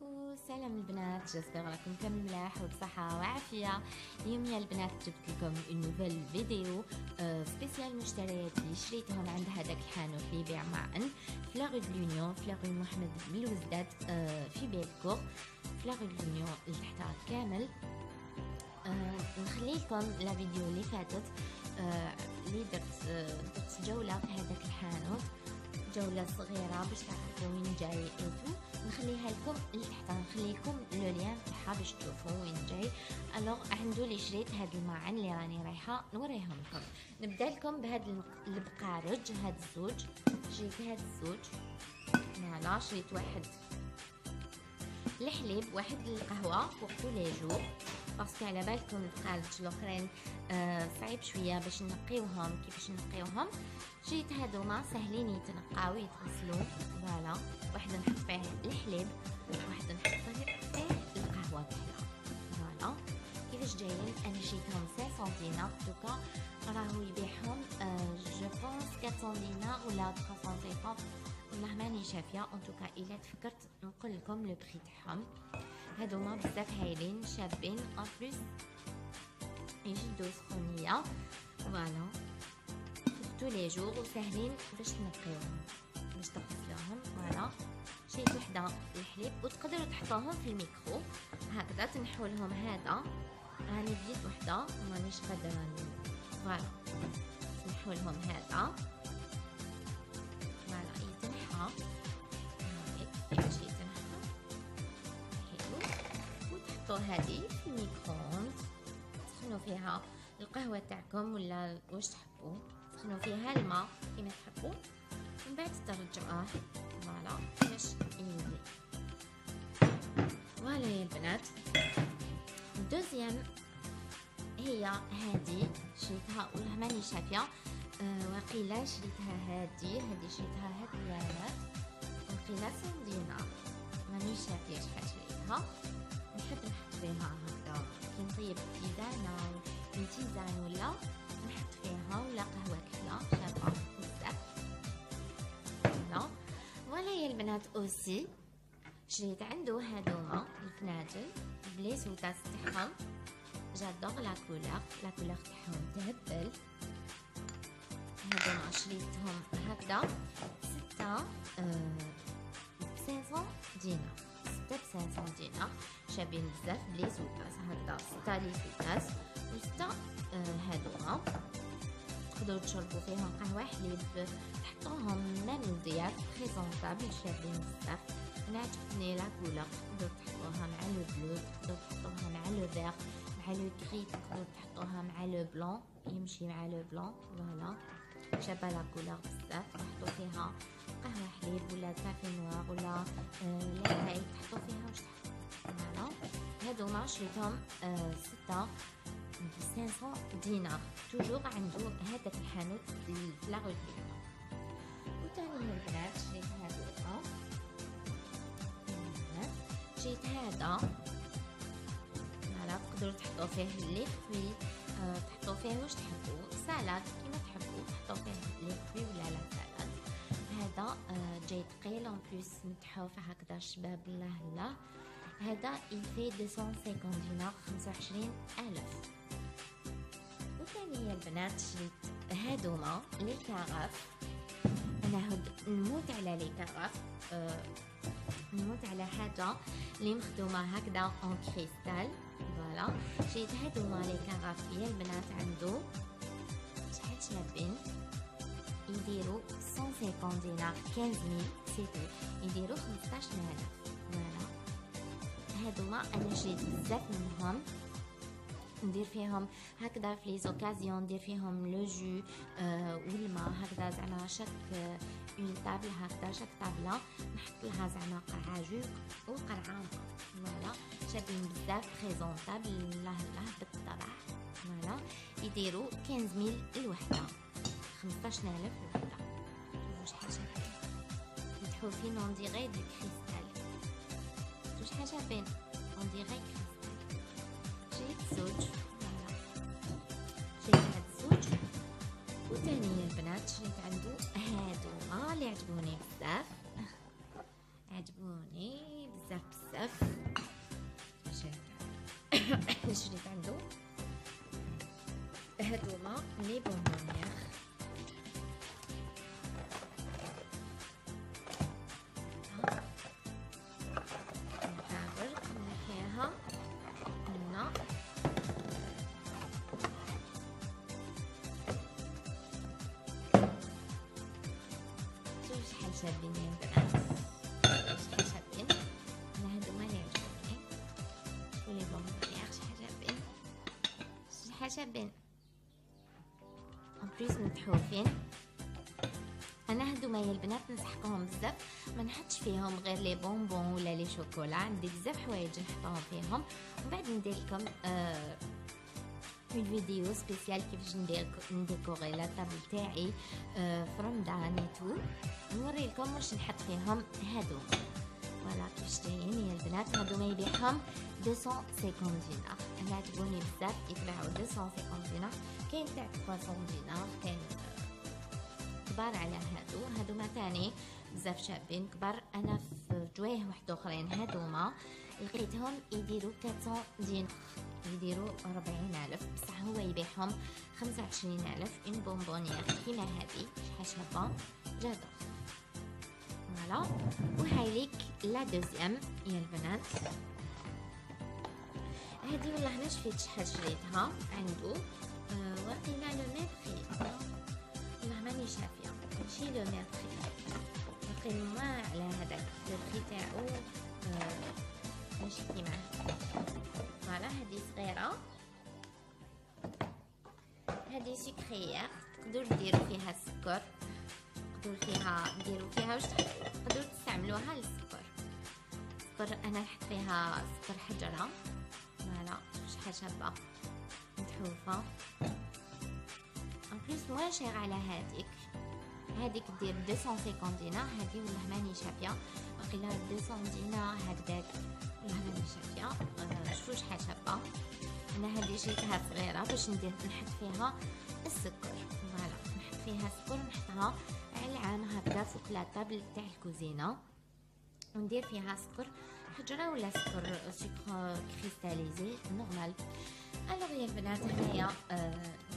كوكو سلام البنات جسبر راكم كامل ملاح وبصحة وعافية. اليوم يا البنات جبت لكم نوفيل فيديو سبيسيال مشتريات اللي شريتهم عند هذاك الحانوت اللي يبيع معن. في لاغو لونيون في لاغو محمد بالوزداد في بيتكو. في لاغو لونيون اللي تحتها كامل. آه، نخلي لكم لا فيديو اللي فاتت آه، اللي درت درت جولة في هذاك الحانوت جولة صغيرة باش تعرفوا وين جاي. et tout نخليها لكم نخلي لكم le lien تاعها باش تشوفوا وين جاي. alors عنده لي شريت هاد الماعن اللي راني رايحة نوريهم لكم. نبدأ لكم بهاد البقارج هاد الزوج. شريت هاد الزوج. voilà شريت واحد الحليب واحد القهوة pour tous les jours parce que على بالكم البقارج الاخرين آه صعيب شوية باش نقيوهم كيفاش نقيوهم. جيت هادوما ساهلين يتنقاو يتغسلوا voilà واحد نحط فيه بو 400 دينار ولا 350 والله ماني شافيه en tout cas الا تفكرت نقول لكم le prix تاعهم هادوما بزاف هايلين شابين en plus يجدو سخونيه voilà tous les jours وساهلين باش تنقيوهم باش تغسلوهم voilà شريت وحدة الحليب وتقدروا تحطوهم في الميكرو. هكذا تنحوا لهم هذا. راني بديت وحدة. مانيش قادرة voilà تنحوا لهم هذا. هذه في ال micro-ondes تسخنوا فيها القهوة تاعكم ولا واش تحبوا. تسخنوا فيها الماء كيما تحبوا. من بعد ترجعوه. voilà باش ينزل voilà يا البنات deuxième هي هادي شريتها والله ماني شافيه أه وقيلا شريتها هادي هادي شريتها هاد اليارات وقيلا سون دينار ماني شافية شحال شريتها. نحب نحط فيها هكذا كي نطيب تيزانة tisane ولا نحط فيها ولا قهوة كحلة شابة بزاف لا ولا يا البنات aussi شريت عنده هادوما الفناجل ب les sous-tasses تاعهم j'adore la couleur la couleur تاعهم تهبل هادوما شريتهم هكذا ستة بسانسون دينار ستة بسانسون دينار شابين بزاف ب les sous-tasses هكذا ستة les sous-tasses وستة هادوما تقدروا تشربوا فيهم قهوة حليب تحطوهم même الضياف présentables شابين بزاف. أنا عجبتني la couleur تقدروا تحطوها مع le bleu تقدروا تحطوها مع le vert مع le gris تقدروا تحطوها مع le blanc يمشي مع le blanc voilà. شابة la couleur بزاف تحطوا فيها قهوة حليب ولا café noir ولا آه لاي تحطوا فيها واش تحطوا. voilà هادوما شريتهم آه ستة 500 دينار. toujours عنده هذاك الحانوت في لاغو وثاني البنات شريت هذا شريت هذا. voilà تقدروا تحطوا فيه لي فوي أه تحطوا فيه واش تحبوا salade كيما تحبوا تحطوا فيه لي فوي ولا la salade. هذا أه جاي ثقيل en plus متحوف هكذا شباب الله الله هذا يفي 250 دينار 25 ألف وثاني البنات شريت هادوما les carafes أنا هد نموت على les carafes أه نموت على حاجة اللي مخدومه هكذا en cristal voilà شريت هادوما les carafes يا البنات عنده شحال شابين يديروا 150 دينار 15000 c'est tout يديروا 15000 voilà هادوما أنا شريت بزاف منهم. ندير فيهم هكذا في les occasions ندير فيهم le jus آه والماء هكذا زعما chaque une table هكذا chaque طابله نحط لها زعما قرعة jus وقرعة voilà شابين بزاف présentables الله الله بالطبع. voilà يديروا 15000 الوحدة. 15000 الوحدة. شحال شابين يتحوا فين on dirait du cristal شحال شابين en cristal شريت زوج شريت هاد الزوج وثاني البنات شريت عنده هادو اللي عجبوني بزاف عجبوني بزاف بزاف بزاف شريت عنده هادوما لي بونبونيير شابين. plus متحوفين أنا هادو يا البنات نسحقهم بزاف. ما نحطش فيهم غير les bonbons ولا les chocolats عندي بزاف حوايج نحطهم فيهم. ومن بعد ندير لكم آه فيديو spéciale كيفاش ندير نديكوري la table تاعي آه في رمضان تو نوري لكم واش نحط فيهم. هادو. voilà كيفاش جايين يا البنات. هادو ما يبيعهم 250 دينار أنا عجبوني بزاف يتباعوا 250 دينار كاين تاع 300 دينار كاين كبار على هادو. هادو ما تاني. بزاف شابين كبار. أنا في جوايه واحد أخرين. هادوما لقيتهم يديروا 400 دينار يديروا ربعين ألف. بصح هو يبيعهم خمسة وعشرين ألف. إن بونبونيير. كيما هادي. شحال شابة؟ جادو فوالا وهاي ليك لا دوزيام يا البنات هادي والله ما شفيت شحال شريتها عنده أه وقيلا لو ميرخي والله ماني شافيه ماشي لو ميرخي وقيلا على هذاك البرخي تاعو أه ماشي كيما فوالا هادي صغيرة هادي سكريير تقدروا ديروا فيها السكر تقدروا فيها ديروا فيها واش تستعملوها للسكر سكر أنا نحط فيها سكر حجرة. voilà شحال شابة متحوفة. plus moins chère على هاديك هذيك دير 250 دينار. هذه والله ماني شافية. وقيلا 200 دينار هكذاك. والله ماني شافية. شوفوا شحال شابه أنا هذه شريتها صغيرة باش ندير نحط فيها السكر. voilà. فيها السكر نحطها على هكذا فوق la table تاع الكوزينة. وندير فيها سكر حجرة ولا سكر سكر cristallisé normal alors يا البنات هنايا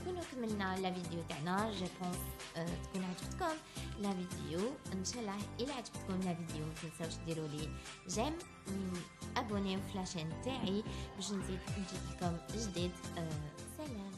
نكونوا كملنا la vidéo تاعنا. je pense تكون عجبتكم la vidéo ان شاء الله إلى عجبتكم la vidéo ما تنساوش ديروا لي j'aime ابونيو في la chaîne تاعي باش نزيد نجيب لكم جديد. سلام.